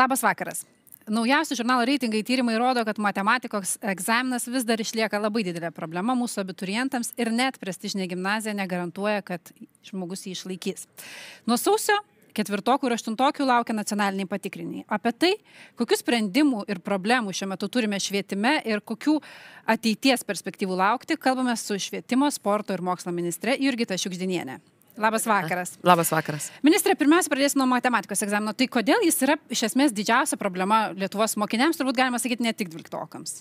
Labas vakaras. Naujausi žurnalo reitingai tyrimai rodo, kad matematikos egzaminas vis dar išlieka labai didelė problema mūsų abiturientams ir net prestižinė gimnazija negarantuoja, kad žmogus jį išlaikys. Nuo sausio ketvirtokų ir aštuntokių laukia nacionaliniai patikriniai. Apie tai, kokius sprendimų ir problemų šiuo metu turime švietime ir kokių ateities perspektyvų laukti, kalbame su švietimo, sporto ir mokslo ministre Jurgita Šiukždinienė. Labas vakaras. Labas vakaras. Ministrė, pirmiausia, pradėsiu nuo matematikos egzamino. Tai kodėl jis yra iš esmės didžiausia problema Lietuvos mokiniams, turbūt galima sakyti, ne tik dvyliktokams?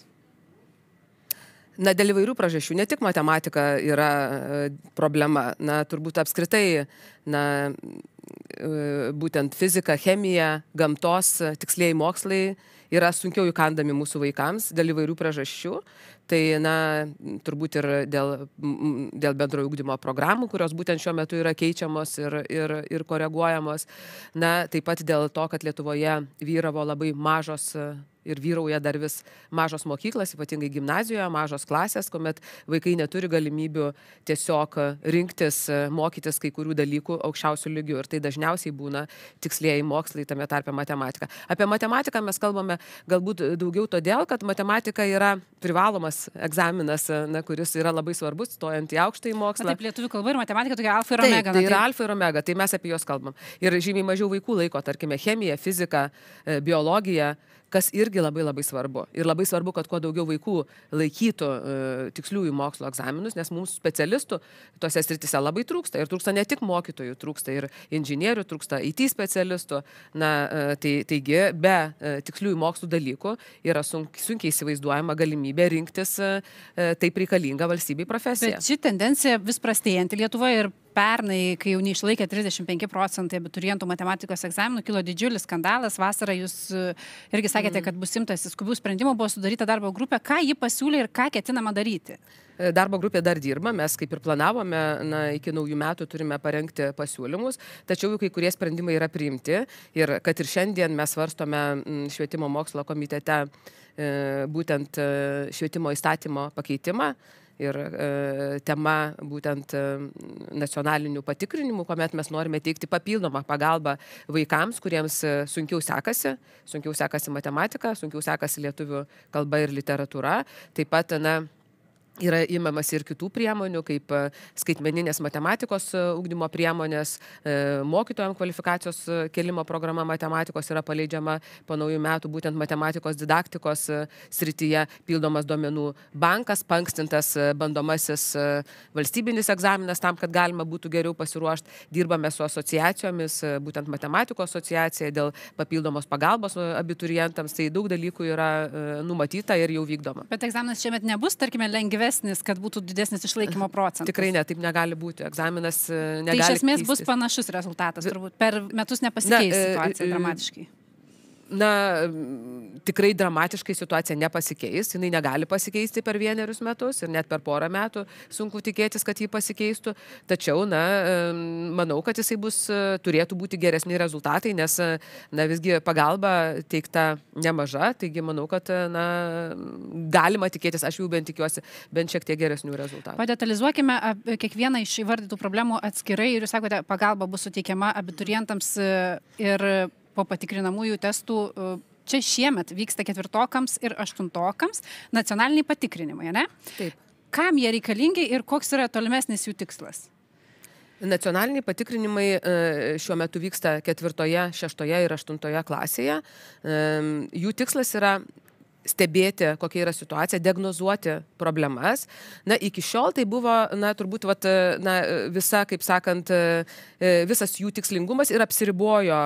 Na, dėl įvairių priežasčių, ne tik matematika yra e, problema, na, turbūt apskritai, na, e, būtent fizika, chemija, gamtos, tikslėjai mokslai yra sunkiau įkandami mūsų vaikams dėl įvairių priežasčių. Tai, na, turbūt ir dėl, dėl bendrojo ugdymo programų, kurios būtent šiuo metu yra keičiamos ir, ir, ir koreguojamos. Na, taip pat dėl to, kad Lietuvoje vyravo labai mažos ir vyrauja dar vis mažos mokyklas, ypatingai gimnazijoje, mažos klasės, kuomet vaikai neturi galimybių tiesiog rinktis, mokytis kai kurių dalykų aukščiausių lygių. Ir tai dažniausiai būna tikslėjai mokslai, tame tarpe matematika. Apie matematiką mes kalbame galbūt daugiau todėl, kad matematika yra privalomas egzaminas, na, kuris yra labai svarbus, stojant į aukštąjį mokslą. Na, taip, lietuvių kalba ir matematika tokia alfa ir omega. Taip, tai yra alfa ir omega, tai mes apie juos kalbam. Ir žymiai mažiau vaikų laiko, tarkime, chemiją, fiziką, biologiją kas irgi labai labai svarbu. Ir labai svarbu, kad kuo daugiau vaikų laikytų e, tiksliųjų mokslo egzaminus, nes mums specialistų tose sritise labai trūksta. Ir trūksta ne tik mokytojų, trūksta ir inžinierių, trūksta IT specialistų. Na, e, tai, taigi, be e, tiksliųjų mokslų dalykų yra sunk, sunkiai įsivaizduojama galimybė rinktis taip reikalingą valstybei profesiją. Bet ši tendencija vis prastėjanti Lietuvoje ir pernai, kai jau neišlaikė 35 procentai abiturientų matematikos egzaminų, kilo didžiulis skandalas. Vasarą jūs e, irgi sakėte, mm. kad bus imtas skubių sprendimų, buvo sudaryta darbo grupė. Ką ji pasiūlė ir ką ketinama daryti? E, darbo grupė dar dirba, mes kaip ir planavome, na, iki naujų metų turime parengti pasiūlymus, tačiau kai kurie sprendimai yra priimti ir kad ir šiandien mes svarstome švietimo mokslo komitete e, būtent švietimo įstatymo pakeitimą ir e, tema būtent e, nacionalinių patikrinimų, kuomet mes norime teikti papildomą pagalbą vaikams, kuriems e, sunkiau sekasi, sunkiau sekasi matematika, sunkiau sekasi lietuvių kalba ir literatūra. Taip pat, na, yra imamasi ir kitų priemonių, kaip e, skaitmeninės matematikos e, ugdymo priemonės, e, mokytojams kvalifikacijos kelimo programa matematikos yra paleidžiama po naujų metų, būtent matematikos didaktikos srityje pildomas duomenų bankas, pankstintas bandomasis valstybinis egzaminas tam, kad galima būtų geriau pasiruošti. Dirbame su asociacijomis, būtent matematikos asociacija dėl papildomos pagalbos abiturientams, tai daug dalykų yra numatyta ir jau vykdoma. Bet egzaminas šiemet nebus, tarkime, lengvesnis lengvesnis, kad būtų didesnis išlaikymo procentas. Tikrai ne, taip negali būti. Egzaminas negali. Tai iš esmės keistis. bus panašus rezultatas, turbūt per metus nepasikeis Na, situacija e, dramatiškai na, tikrai dramatiškai situacija nepasikeis, jinai negali pasikeisti per vienerius metus ir net per porą metų sunku tikėtis, kad jį pasikeistų, tačiau, na, manau, kad jisai bus, turėtų būti geresni rezultatai, nes, na, visgi pagalba teikta nemaža, taigi manau, kad, na, galima tikėtis, aš jau bent tikiuosi, bent šiek tiek geresnių rezultatų. Padetalizuokime kiekvieną iš įvardytų problemų atskirai ir jūs sakote, pagalba bus suteikiama abiturientams e, ir po patikrinamųjų testų e, čia šiemet vyksta ketvirtokams ir aštuntokams nacionaliniai patikrinimai, ne? Taip. Kam jie reikalingi ir koks yra tolimesnis jų tikslas? Nacionaliniai patikrinimai e, šiuo metu vyksta ketvirtoje, šeštoje ir aštuntoje klasėje. Jų tikslas yra stebėti, kokia yra situacija, diagnozuoti problemas. Na, iki šiol tai buvo, na, turbūt, vat, na, visa, kaip sakant, visas jų tikslingumas ir apsiribojo,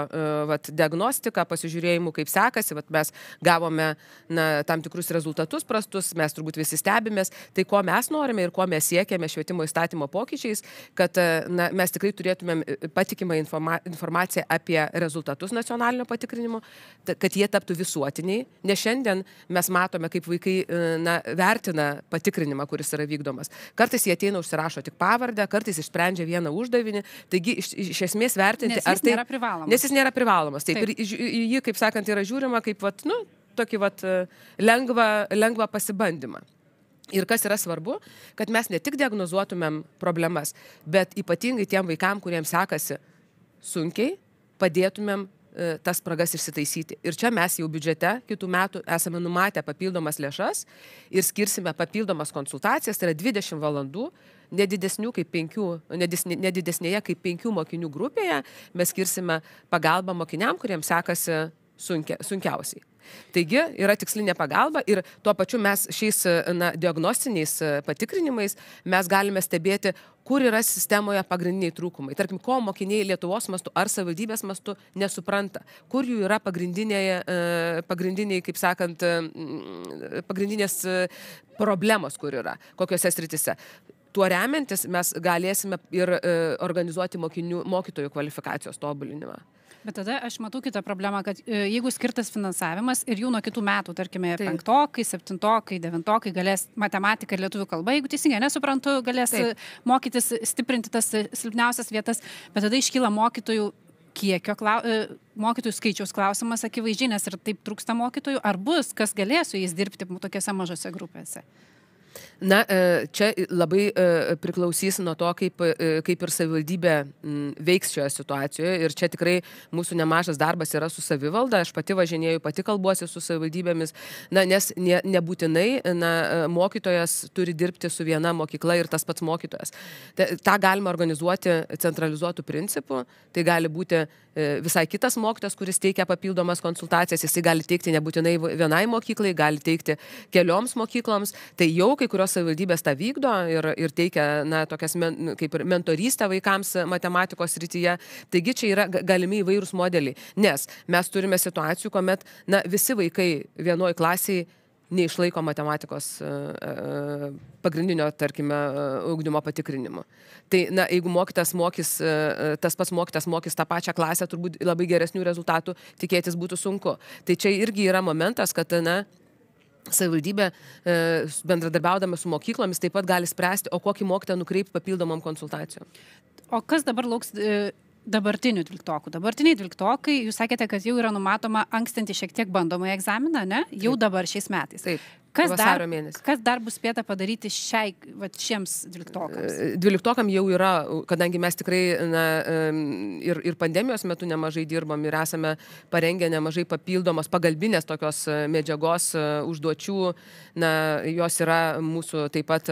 vat, diagnostika, pasižiūrėjimu, kaip sekasi, vat, mes gavome, na, tam tikrus rezultatus prastus, mes turbūt visi stebimės, tai ko mes norime ir ko mes siekiame švietimo įstatymo pokyčiais, kad, na, mes tikrai turėtumėm patikimą informa informaciją apie rezultatus nacionalinio patikrinimo, kad jie taptų visuotiniai, nes šiandien mes matome, kaip vaikai e, na, vertina patikrinimą, kuris yra vykdomas. Kartais jie ateina užsirašo tik pavardę, kartais išsprendžia vieną uždavinį. Taigi iš, iš esmės vertinti, nes ar tai nėra privalomas. Nes jis nėra privalomas. Taip, Taip. ir jį, kaip sakant, yra žiūrima kaip, vat, nu, tokį vat, e, lengvą, lengvą pasibandymą. Ir kas yra svarbu, kad mes ne tik diagnozuotumėm problemas, bet ypatingai tiem vaikam, kuriems sekasi sunkiai, padėtumėm tas spragas išsitaisyti. Ir čia mes jau biudžete kitų metų esame numatę papildomas lėšas ir skirsime papildomas konsultacijas, tai yra 20 valandų, nedidesnių kaip penkių, nedidesnėje kaip penkių mokinių grupėje, mes skirsime pagalbą mokiniam, kuriems sekasi sunkia, sunkiausiai. Taigi yra tikslinė pagalba ir tuo pačiu mes šiais na, diagnostiniais e, patikrinimais mes galime stebėti, kur yra sistemoje pagrindiniai trūkumai. Tarkim, ko mokiniai Lietuvos mastu ar savivaldybės mastu nesupranta, kur jų yra pagrindiniai, e, pagrindiniai kaip sakant, e, pagrindinės problemos, kur yra, kokiuose sritise tuo remiantis mes galėsime ir organizuoti mokinių, mokytojų kvalifikacijos tobulinimą. Bet tada aš matau kitą problemą, kad e, jeigu skirtas finansavimas ir jau nuo kitų metų, tarkime, penktokai, septintokai, devintokai galės matematiką ir lietuvių kalbą, jeigu teisingai nesuprantu, galės Taip. mokytis, stiprinti tas silpniausias vietas, bet tada iškyla mokytojų kiekio, klau, e, mokytojų skaičiaus klausimas akivaizdžiai, nes ir taip trūksta mokytojų, ar bus, kas galės su jais dirbti tokiuose mažose grupėse. Na, e, čia labai e, priklausys nuo to, kaip, e, kaip ir savivaldybė veiks šioje situacijoje. Ir čia tikrai mūsų nemažas darbas yra su savivalda. Aš pati važinėjau, pati kalbuosi su savivaldybėmis, na, nes ne, nebūtinai na, mokytojas turi dirbti su viena mokykla ir tas pats mokytojas. Ta, tą galima organizuoti centralizuotų principų. Tai gali būti visai kitas mokytojas, kuris teikia papildomas konsultacijas. Jisai gali teikti nebūtinai vienai mokyklai, gali teikti kelioms mokykloms. Tai jau kai kurios savivaldybės tą vykdo ir, ir teikia, na, tokias men, kaip ir mentorystę vaikams matematikos rytyje. Taigi čia yra galimi įvairūs modeliai, nes mes turime situacijų, kuomet, na, visi vaikai vienoj klasiai neišlaiko matematikos uh, pagrindinio, tarkime, ugdymo patikrinimo. Tai, na, jeigu mokytas mokys, tas pats mokytas mokys tą pačią klasę, turbūt labai geresnių rezultatų tikėtis būtų sunku. Tai čia irgi yra momentas, kad, na, savivaldybė e, bendradarbiaudama su mokyklomis taip pat gali spręsti, o kokį mokytą nukreipti papildomam konsultacijom. O kas dabar lauks e, dabartinių dvyliktokų? Dabartiniai dvyliktokai, jūs sakėte, kad jau yra numatoma ankstinti šiek tiek bandomąjį egzaminą, ne? Jau taip. dabar šiais metais. Taip. Kas dar, mėnesį. kas dar bus spėta padaryti šiai, va, šiems dvyliktokams? E, dvyliktokam jau yra, kadangi mes tikrai na, ir, ir pandemijos metu nemažai dirbam ir esame parengę nemažai papildomos pagalbinės tokios e, medžiagos e, užduočių, na, jos yra mūsų taip pat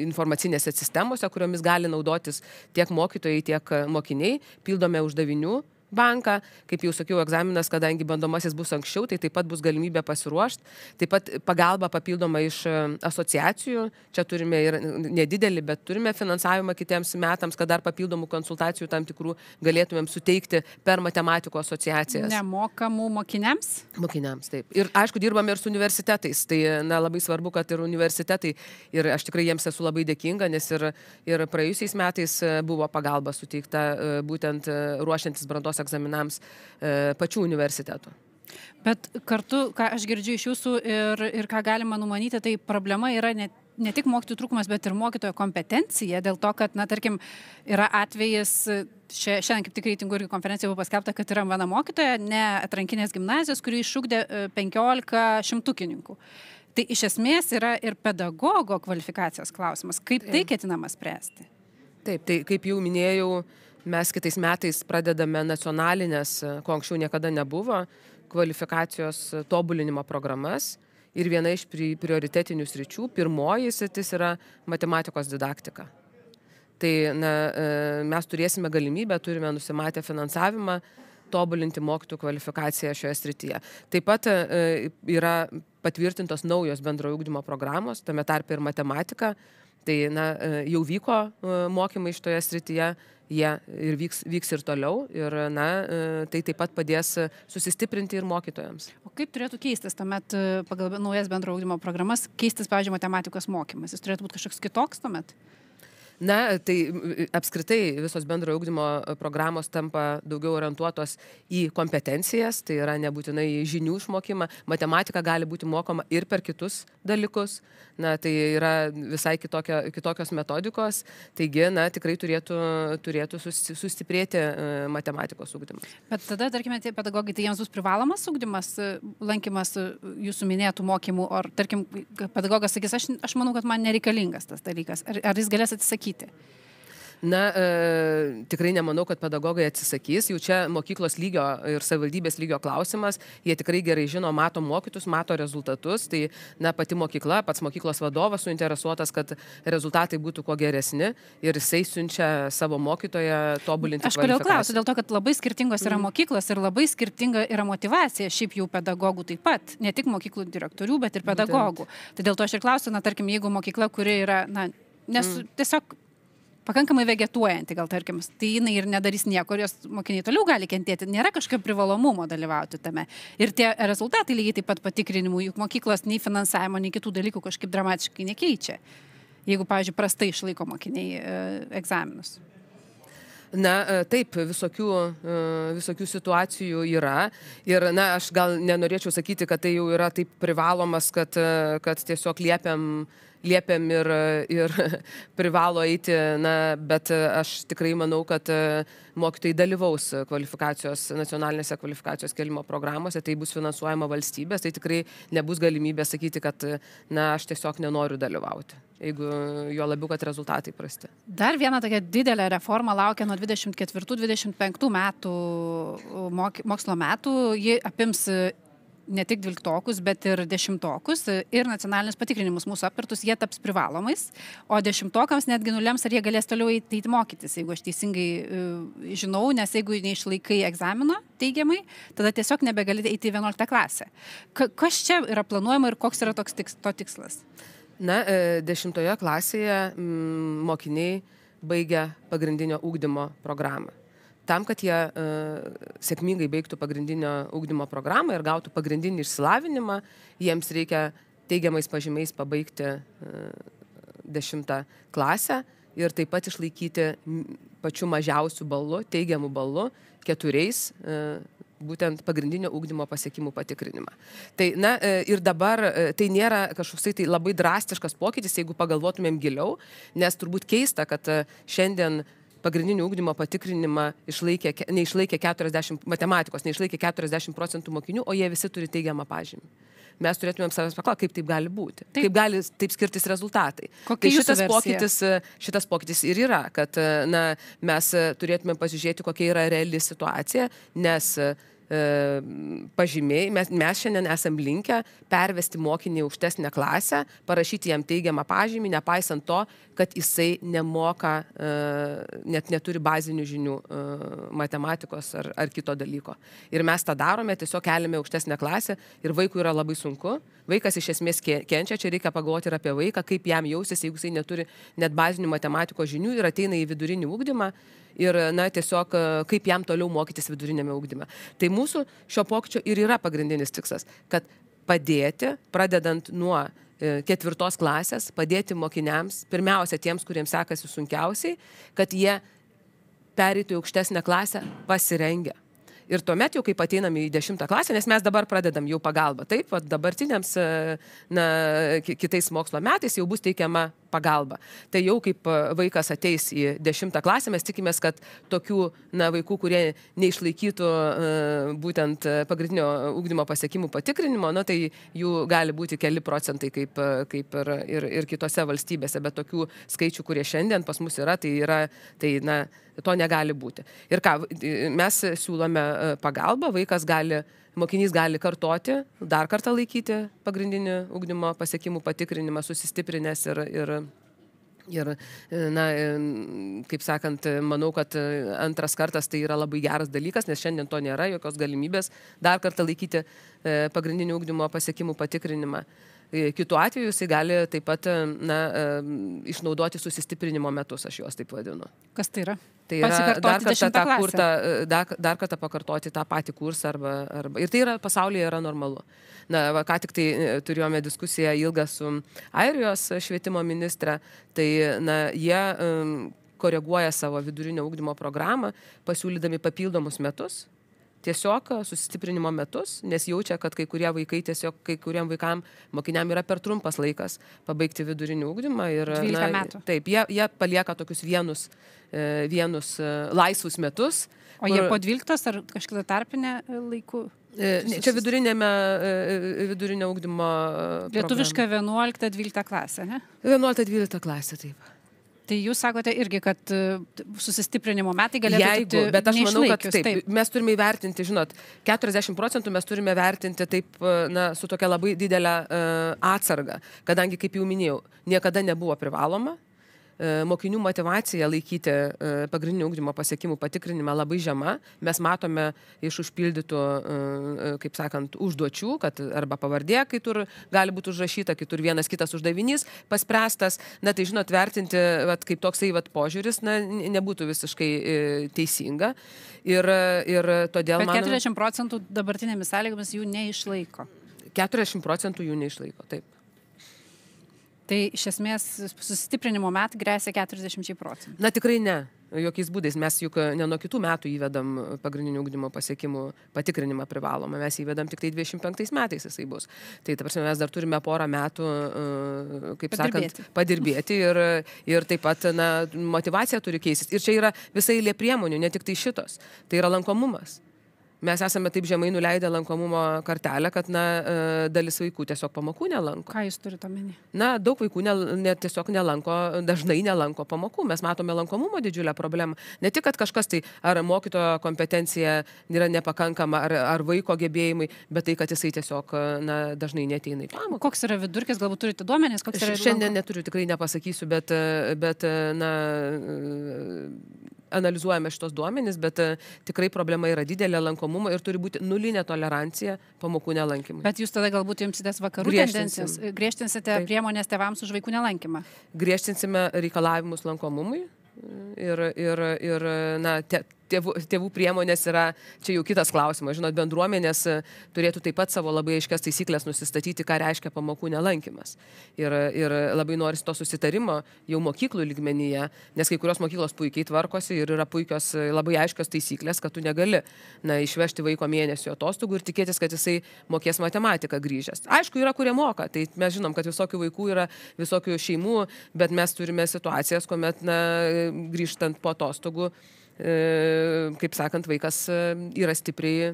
informacinėse sistemose, kuriomis gali naudotis tiek mokytojai, tiek mokiniai, pildome uždavinių banką. Kaip jau sakiau, egzaminas, kadangi bandomasis bus anksčiau, tai taip pat bus galimybė pasiruošti. Taip pat pagalba papildoma iš e, asociacijų. Čia turime ir nedidelį, bet turime finansavimą kitiems metams, kad dar papildomų konsultacijų tam tikrų galėtumėm suteikti per matematikos asociacijas. Nemokamų mokiniams? Mokiniams, taip. Ir aišku, dirbame ir su universitetais. Tai na, labai svarbu, kad ir universitetai, ir aš tikrai jiems esu labai dėkinga, nes ir, ir praėjusiais metais e, buvo pagalba suteikta e, būtent ruošiantis brandos egzaminams e, pačių universitetų. Bet kartu, ką aš girdžiu iš jūsų ir, ir ką galima numanyti, tai problema yra ne, ne tik mokytojų trūkumas, bet ir mokytojo kompetencija, dėl to, kad, na, tarkim, yra atvejis, šia, šiandien kaip tik reitingų irgi konferencija buvo paskelbta, kad yra viena mokytoja, ne atrankinės gimnazijos, kuri iššūkdė 15 e, šimtukininkų. Tai iš esmės yra ir pedagogo kvalifikacijos klausimas. Kaip tai ketinama spręsti? Taip, tai kaip jau minėjau, Mes kitais metais pradedame nacionalinės, ko anksčiau niekada nebuvo, kvalifikacijos tobulinimo programas. Ir viena iš prioritetinių sričių, pirmoji sritis yra matematikos didaktika. Tai na, e, mes turėsime galimybę, turime nusimatę finansavimą tobulinti mokytojų kvalifikaciją šioje srityje. Taip pat e, yra patvirtintos naujos bendrojo ugdymo programos, tame tarpe ir matematika. Tai na, e, jau vyko mokymai šitoje srityje jie ir vyks, vyks ir toliau. Ir na, e, tai taip pat padės susistiprinti ir mokytojams. O kaip turėtų keistis tuomet e, pagal naujas bendro augdymo programas, keistis, pavyzdžiui, matematikos mokymas? Jis turėtų būti kažkoks kitoks tuomet? Na, tai apskritai visos bendrojo ugdymo programos tampa daugiau orientuotos į kompetencijas, tai yra nebūtinai į žinių išmokymą. Matematika gali būti mokoma ir per kitus dalykus, na, tai yra visai kitokio, kitokios metodikos, taigi, na, tikrai turėtų, turėtų sustiprėti e, matematikos ugdymas. Bet tada, tarkime, tie pedagogai, tai jiems bus privalomas ugdymas, e, lankymas e, jūsų minėtų mokymų, ar, tarkim, pedagogas sakys, aš, aš manau, kad man nereikalingas tas dalykas, ar, ar jis galės atsisakyti? Na, e, tikrai nemanau, kad pedagogai atsisakys. Jau čia mokyklos lygio ir savivaldybės lygio klausimas. Jie tikrai gerai žino, mato mokytus, mato rezultatus. Tai, na, pati mokykla, pats mokyklos vadovas suinteresuotas, kad rezultatai būtų kuo geresni ir jisai siunčia savo mokytoją tobulinti. Aš kodėl klausiu? Dėl to, kad labai skirtingos yra mm. mokyklos ir labai skirtinga yra motivacija šiaip jau pedagogų taip pat. Ne tik mokyklų direktorių, bet ir pedagogų. Būtent. Tai dėl to aš ir klausiu, na, tarkim, jeigu mokykla, kuri yra, na, nes mm. tiesiog pakankamai vegetuojanti, gal tarkim, tai jinai ir nedarys nieko, ir jos mokiniai toliau gali kentėti, nėra kažkokio privalomumo dalyvauti tame. Ir tie rezultatai lygiai taip pat patikrinimų, juk mokyklos nei finansavimo, nei kitų dalykų kažkaip dramatiškai nekeičia, jeigu, pavyzdžiui, prastai išlaiko mokiniai e, egzaminus. Na, e, taip, visokių, e, visokių situacijų yra. Ir, na, aš gal nenorėčiau sakyti, kad tai jau yra taip privalomas, kad, kad tiesiog liepiam liepiam ir, ir privalo eiti, na, bet aš tikrai manau, kad mokytojai dalyvaus kvalifikacijos, nacionalinėse kvalifikacijos kelimo programuose, tai bus finansuojama valstybės, tai tikrai nebus galimybė sakyti, kad, na, aš tiesiog nenoriu dalyvauti jeigu jo labiau, kad rezultatai prasti. Dar viena tokia didelė reforma laukia nuo 24-25 metų mokslo metų. Ji apims ne tik dvyliktokus, bet ir dešimtokus ir nacionalinius patikrinimus mūsų aptartus, jie taps privalomais, o dešimtokams netgi nulems, ar jie galės toliau eiti mokytis, jeigu aš teisingai uh, žinau, nes jeigu neišlaikai egzamino teigiamai, tada tiesiog nebegali eiti į 11 klasę. Ka kas čia yra planuojama ir koks yra toks tiks, to tikslas? Na, e, dešimtoje klasėje mokiniai baigia pagrindinio ūkdymo programą tam, kad jie uh, sėkmingai baigtų pagrindinio ūkdymo programą ir gautų pagrindinį išsilavinimą, jiems reikia teigiamais pažymiais pabaigti uh, dešimtą klasę ir taip pat išlaikyti pačiu mažiausiu balu, teigiamu balu, keturiais uh, būtent pagrindinio ūkdymo pasiekimų patikrinimą. Tai, na, ir dabar tai nėra kažkoks tai labai drastiškas pokytis, jeigu pagalvotumėm giliau, nes turbūt keista, kad šiandien uh, pagrindinį ūkdymo patikrinimą išlaikė, neišlaikė 40, matematikos neišlaikė 40 procentų mokinių, o jie visi turi teigiamą pažymį. Mes turėtumėm savęs paklausti, kaip taip gali būti, taip. kaip gali taip skirtis rezultatai. Kokia tai šitas pokytis, šitas pokytis ir yra, kad na, mes turėtumėm pasižiūrėti, kokia yra reali situacija, nes pažymiai, mes, mes šiandien esam linkę pervesti mokinį į aukštesnę klasę, parašyti jam teigiamą pažymį, nepaisant to, kad jisai nemoka, e, net neturi bazinių žinių e, matematikos ar, ar kito dalyko. Ir mes tą darome, tiesiog keliame aukštesnę klasę ir vaikui yra labai sunku. Vaikas iš esmės kenčia, čia reikia pagalvoti ir apie vaiką, kaip jam jausis, jeigu jisai neturi net bazinių matematikos žinių ir ateina į vidurinį ūkdymą ir na, tiesiog kaip jam toliau mokytis vidurinėme ūkdyme. Tai mūsų šio pokyčio ir yra pagrindinis tikslas, kad padėti, pradedant nuo e, ketvirtos klasės, padėti mokiniams, pirmiausia tiems, kuriems sekasi sunkiausiai, kad jie pereitų į aukštesnę klasę pasirengę. Ir tuomet jau, kaip ateiname į dešimtą klasę, nes mes dabar pradedam jau pagalbą, taip, dabartiniams, e, na, kitais mokslo metais jau bus teikiama pagalba. Tai jau kaip e, vaikas ateis į dešimtą klasę, mes tikimės, kad tokių na, vaikų, kurie neišlaikytų uh, būtent pagrindinio ūkdymo pasiekimų patikrinimo, na, tai jų gali būti keli procentai kaip, kaip ir, ir, ir kitose valstybėse, bet tokių skaičių, kurie šiandien pas mus yra, tai, yra, tai na, to negali būti. Ir ką, mes siūlome pagalbą, vaikas gali mokinys gali kartoti, dar kartą laikyti pagrindinį ugdymo pasiekimų patikrinimą, susistiprinęs ir, ir Ir, na, kaip sakant, manau, kad antras kartas tai yra labai geras dalykas, nes šiandien to nėra, jokios galimybės dar kartą laikyti e, pagrindinį ūkdymo pasiekimų patikrinimą. E, kitu atveju jisai gali taip pat na, e, išnaudoti susistiprinimo metus, aš juos taip vadinu. Kas tai yra? Tai yra dar kartą, tą kurtą, e, dar, dar kartą pakartoti tą patį kursą. Arba, arba, ir tai yra pasaulyje yra normalu. Na, va, ką tik tai turėjome diskusiją ilgą su Airijos švietimo ministre, tai na, jie um, koreguoja savo vidurinio ūkdymo programą, pasiūlydami papildomus metus tiesiog susistiprinimo metus, nes jaučia, kad kai kurie vaikai tiesiog, kai kuriem vaikam, mokiniam yra per trumpas laikas pabaigti vidurinį ūkdymą. Ir, na, taip, jie, jie palieka tokius vienus, e, vienus e, laisvus metus. O kur, jie po 12 ar kažkada tarpinę e, laikų? Čia vidurinėme, vidurinio ūkdymo. Lietuviška 11-12 klasė, ne? 11-12 klasė, taip. Tai jūs sakote irgi, kad e, susistiprinimo metai galėtų Jeigu, būti. bet aš manau, kad taip, taip. Mes turime įvertinti, žinot, 40 procentų mes turime vertinti taip, e, na, su tokia labai didelė uh, atsarga, kadangi, kaip jau minėjau, niekada nebuvo privaloma, mokinių motivacija laikyti e, pagrindinio ugdymo pasiekimų patikrinimą labai žema. Mes matome iš užpildytų, e, kaip sakant, užduočių, kad arba pavardė, kai tur gali būti užrašyta, kitur vienas kitas uždavinys paspręstas. Na tai žinot, vertinti vat, kaip toksai vat, požiūris na, nebūtų visiškai teisinga. Ir, ir todėl... Bet 40 man... procentų dabartinėmis sąlygomis jų neišlaiko. 40 procentų jų neišlaiko, taip. Tai iš esmės sustiprinimo metai grėsia 40 procentų. Na tikrai ne. Jokiais būdais mes juk ne nuo kitų metų įvedam pagrindinių ugdymo pasiekimų patikrinimą privalomą, mes įvedam tik tai 25 metais jisai bus. Tai ta prasme, mes dar turime porą metų, e, kaip padirbėti. sakant, padirbėti ir, ir taip pat na, motivacija turi keistis. Ir čia yra visai lė priemonių, ne tik tai šitos. Tai yra lankomumas mes esame taip žemai nuleidę lankomumo kartelę, kad na, e, dalis vaikų tiesiog pamokų nelanko. Ką jūs turite omeny? Na, daug vaikų ne, ne, tiesiog nelanko, dažnai nelanko pamokų. Mes matome lankomumo didžiulę problemą. Ne tik, kad kažkas tai, ar mokytojo kompetencija yra nepakankama, ar, ar vaiko gebėjimai, bet tai, kad jisai tiesiog na, dažnai neteina į pamoką. Koks yra vidurkis, galbūt turite duomenys? Šiandien neturiu, tikrai nepasakysiu, bet, bet na, analizuojame šitos duomenys, bet e, tikrai problema yra didelė lankomumo ir turi būti nulinė tolerancija pamokų nelankymui. Bet jūs tada galbūt imsitės vakarų tendencijas, griežtinsite Taip. priemonės tevams už vaikų nelankymą. Griežtinsime reikalavimus lankomumui ir, ir, ir na, te, tėvų, tėvų priemonės yra, čia jau kitas klausimas. Žinot, bendruomenės e, turėtų taip pat savo labai aiškias taisyklės nusistatyti, ką reiškia pamokų nelankimas. Ir, ir labai norisi to susitarimo jau mokyklų lygmenyje, nes kai kurios mokyklos puikiai tvarkosi ir yra puikios e, labai aiškios taisyklės, kad tu negali na, išvežti vaiko mėnesio atostogų ir tikėtis, kad jisai mokės matematiką grįžęs. Aišku, yra kurie moka, tai mes žinom, kad visokių vaikų yra, visokių šeimų, bet mes turime situacijas, kuomet na, grįžtant po atostogų E, kaip sakant, vaikas e, yra stipriai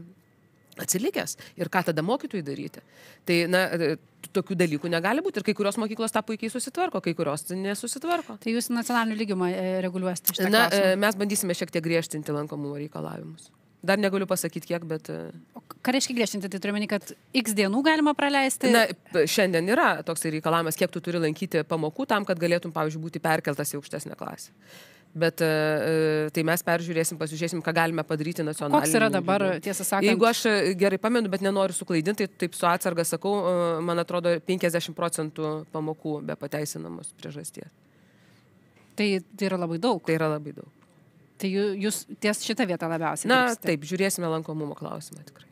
atsilikęs. Ir ką tada mokytojai daryti? Tai, na, e, tokių dalykų negali būti. Ir kai kurios mokyklos tą puikiai susitvarko, kai kurios nesusitvarko. Tai jūs nacionaliniu lygiu reguliuosite šitą? Na, klausimą? mes bandysime šiek tiek griežtinti lankomumo reikalavimus. Dar negaliu pasakyti kiek, bet... O ką reiškia griežtinti? Tai turiu meni, kad x dienų galima praleisti? Na, šiandien yra toks reikalavimas, kiek tu turi lankyti pamokų tam, kad galėtum, pavyzdžiui, būti perkeltas į aukštesnę klasę bet e, e, tai mes peržiūrėsim, pasižiūrėsim, ką galime padaryti nacionaliniu. Koks yra dabar, lygiu. tiesą sakant? Jeigu aš e, gerai pamenu, bet nenoriu suklaidinti, tai taip su atsarga sakau, man atrodo, 50 procentų pamokų be pateisinamos priežasties. Tai, tai yra labai daug. Tai yra labai daug. Tai jūs ties šitą vietą labiausiai. Na, dirbsite. taip, žiūrėsime lankomumo klausimą tikrai.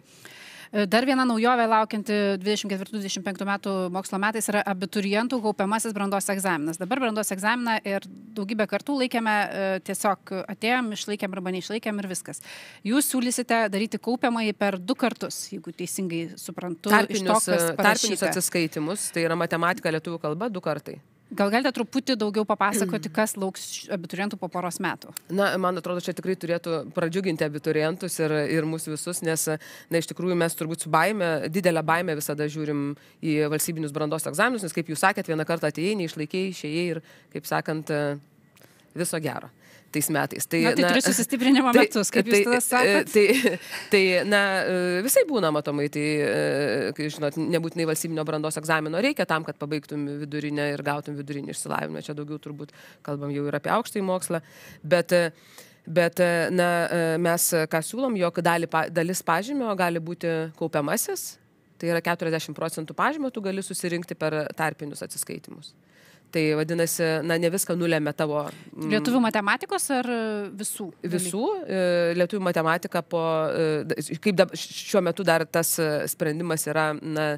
Dar viena naujovė laukianti 24-25 metų mokslo metais yra abiturientų kaupiamasis brandos egzaminas. Dabar brandos egzaminą ir daugybę kartų laikėme, e, tiesiog atėjom, išlaikėm arba neišlaikėm ir viskas. Jūs siūlysite daryti kaupiamąjį per du kartus, jeigu teisingai suprantu. Tarpinius, to, tarpinius atsiskaitimus, tai yra matematika lietuvių kalba du kartai. Gal galite truputį daugiau papasakoti, kas lauks abiturientų po poros metų? Na, man atrodo, čia tikrai turėtų pradžiuginti abiturientus ir, ir mūsų visus, nes, na, iš tikrųjų mes turbūt su baime, didelę baimę visada žiūrim į valstybinius brandos egzaminus, nes, kaip jūs sakėt, vieną kartą atėjai, neišlaikėjai, išėjai ir, kaip sakant, viso gero tais metais. Tai, na, tai na, turi susistiprinimo tai, metus, kaip tai, jūs tada sakote. Tai, tai, na, visai būna matomai, tai, kai, žinot, nebūtinai valstybinio brandos egzamino reikia tam, kad pabaigtum vidurinę ir gautum vidurinį išsilavinimą. Čia daugiau turbūt kalbam jau ir apie aukštąjį mokslą. Bet, Bet na, mes ką siūlom, jog dalį, dalis pažymio gali būti kaupiamasis, tai yra 40 procentų pažymio, tu gali susirinkti per tarpinius atsiskaitimus. Tai vadinasi, na, ne viską nulėmė tavo. Mm, lietuvių matematikos ar visų? Visų. E, lietuvių matematika po, e, kaip da, šiuo metu dar tas e, sprendimas yra, na,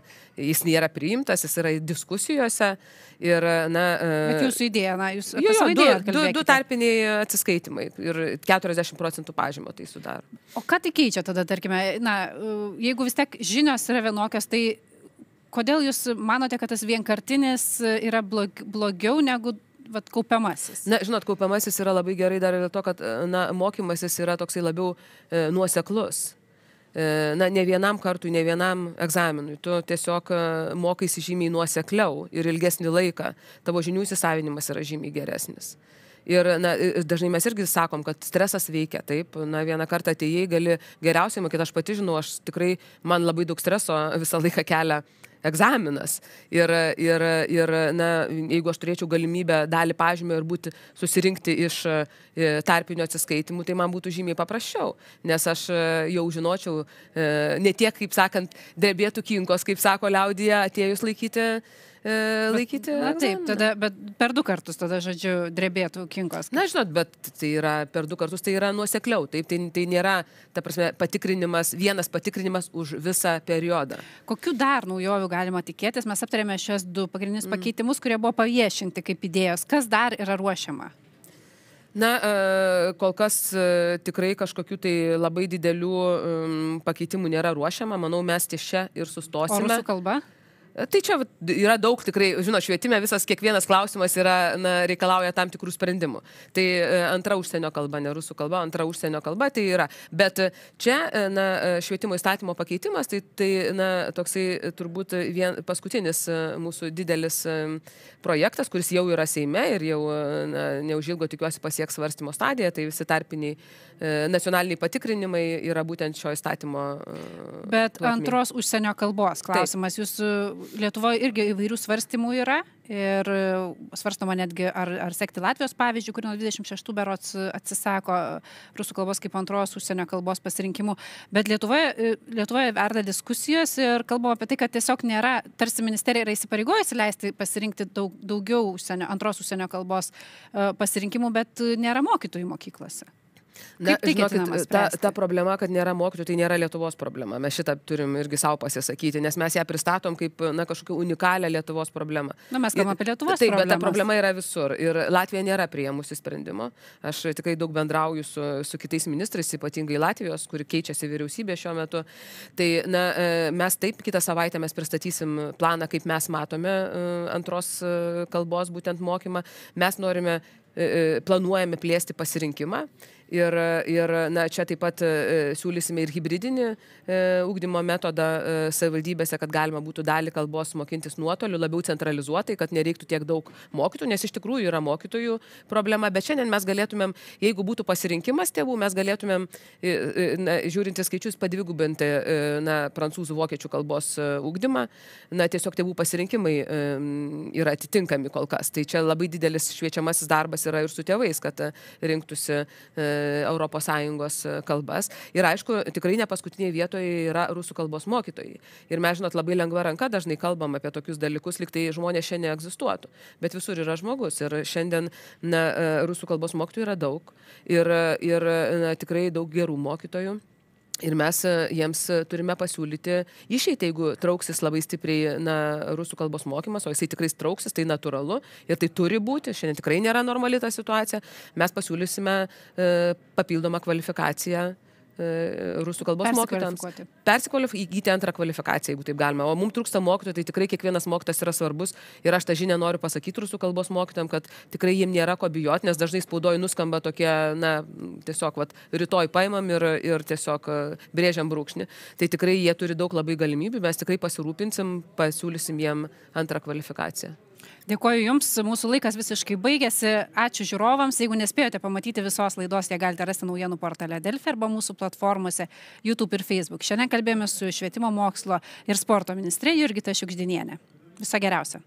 jis nėra priimtas, jis yra diskusijose. Ir, na, Bet jūsų idėja, na, jūs jo, jo, du, du, du tarpiniai atsiskaitimai ir 40 procentų pažymo tai sudaro. O ką tai keičia tada, tarkime, na, jeigu vis tiek žinios yra vienokios, tai kodėl jūs manote, kad tas vienkartinis yra blog, blogiau negu vat, kaupiamasis? Na, žinot, kaupiamasis yra labai gerai dar dėl to, kad na, mokymasis yra toksai labiau e, nuoseklus. E, na, ne vienam kartui, ne vienam egzaminui. Tu tiesiog e, mokaisi žymiai nuosekliau ir ilgesnį laiką. Tavo žinių įsisavinimas yra žymiai geresnis. Ir na, dažnai mes irgi sakom, kad stresas veikia. Taip, na, vieną kartą atėjai, gali geriausiai mokyti, aš pati žinau, aš tikrai, man labai daug streso visą laiką kelia egzaminas. Ir, ir, ir na, jeigu aš turėčiau galimybę dalį pažymio ir būti susirinkti iš e, tarpinio atsiskaitimų, tai man būtų žymiai paprasčiau, nes aš e, jau žinočiau, e, ne tiek, kaip sakant, drebėtų kinkos, kaip sako liaudija, atėjus laikyti laikyti. Na taip, tada, bet per du kartus tada, žodžiu, drebėtų kinkos. Na, žinot, bet tai yra per du kartus, tai yra nuosekliau. Taip, tai, tai nėra, ta prasme, patikrinimas, vienas patikrinimas už visą periodą. Kokių dar naujovių galima tikėtis? Mes aptarėme šios du pagrindinius mm. pakeitimus, kurie buvo paviešinti kaip idėjos. Kas dar yra ruošiama? Na, e, kol kas e, tikrai kažkokių tai labai didelių pakeitimų nėra ruošiama. Manau, mes ties čia ir sustosime. Rusų kalba? Tai čia yra daug tikrai, žinot, švietime visas kiekvienas klausimas yra, na, reikalauja tam tikrų sprendimų. Tai e, antra užsienio kalba, ne rusų kalba, antra užsienio kalba tai yra. Bet čia, e, na, e, švietimo įstatymo pakeitimas, tai, tai na, toksai turbūt vien, paskutinis mūsų didelis projektas, kuris jau yra Seime ir jau na, neužilgo tikiuosi pasieks svarstymo stadiją, tai visi tarpiniai nacionaliniai patikrinimai yra būtent šio įstatymo. Bet plakmė. antros užsienio kalbos klausimas. Taip. Jūs Lietuvoje irgi įvairių svarstymų yra ir svarstoma netgi, ar, ar sekti Latvijos pavyzdžių, kur nuo 26 berots atsisako rusų kalbos kaip antros užsienio kalbos pasirinkimų. Bet Lietuvoje, Lietuvoje verda diskusijos ir kalbama apie tai, kad tiesiog nėra, tarsi ministerija yra įsipareigojusi leisti pasirinkti daug, daugiau užsienio, antros užsienio kalbos e, pasirinkimų, bet nėra mokytojų mokyklose. Na, tai žinokit, ta, ta problema, kad nėra mokytojų, tai nėra Lietuvos problema. Mes šitą turim irgi savo pasisakyti, nes mes ją pristatom kaip na, kažkokią unikalią Lietuvos problemą. Na, mes kalbame apie Lietuvos problemą. Taip, bet ta problema yra visur. Ir Latvija nėra prieimusi sprendimo. Aš tikrai daug bendrauju su, su kitais ministrais, ypatingai Latvijos, kuri keičiasi vyriausybė šiuo metu. Tai na, e, mes taip, kitą savaitę mes pristatysim planą, kaip mes matome e, antros e, kalbos būtent mokymą. Mes norime planuojame plėsti pasirinkimą Ir, ir na, čia taip pat e, siūlysime ir hybridinį e, ugdymo metodą e, savivaldybėse, kad galima būtų dalį kalbos mokintis nuotoliu, labiau centralizuotai, kad nereiktų tiek daug mokytojų, nes iš tikrųjų yra mokytojų problema. Bet šiandien mes galėtumėm, jeigu būtų pasirinkimas tėvų, mes galėtumėm, na, žiūrinti skaičius, padvigubinti na, prancūzų, vokiečių kalbos ugdymą. Na, tiesiog tėvų pasirinkimai yra atitinkami kol kas. Tai čia labai didelis šviečiamasis darbas yra ir su tėvais, kad rinktųsi ES kalbas. Ir aišku, tikrai ne paskutinėje vietoje yra rusų kalbos mokytojai. Ir mes, žinot, labai lengva ranka dažnai kalbam apie tokius dalykus, liktai žmonės šiandien egzistuotų. Bet visur yra žmogus. Ir šiandien na, e, rusų kalbos mokytojų yra daug. Ir, ir na, tikrai daug gerų mokytojų. Ir mes e, jiems e, turime pasiūlyti išeitį, jeigu trauksis labai stipriai na, rusų kalbos mokymas, o jisai tikrai trauksis, tai natūralu ir tai turi būti, šiandien tikrai nėra normali ta situacija, mes pasiūlysime e, papildomą kvalifikaciją rusų kalbos mokytojams. Persikvalifikuoti, įgyti antrą kvalifikaciją, jeigu taip galima. O mums trūksta mokytojų, tai tikrai kiekvienas mokytas yra svarbus. Ir aš tą žinią noriu pasakyti rusų kalbos mokytojams, kad tikrai jiems nėra ko bijoti, nes dažnai spaudoje nuskamba tokie, na, tiesiog, vat, rytoj paimam ir, ir tiesiog e, brėžiam brūkšnį. Tai tikrai jie turi daug labai galimybių, mes tikrai pasirūpinsim, pasiūlysim jiem antrą kvalifikaciją. Dėkoju Jums, mūsų laikas visiškai baigėsi. Ačiū žiūrovams. Jeigu nespėjote pamatyti visos laidos, ją galite rasti naujienų portale Delfi arba mūsų platformose YouTube ir Facebook. Šiandien kalbėjome su švietimo mokslo ir sporto ministrė Jurgita Šiukždinienė. Viso geriausio.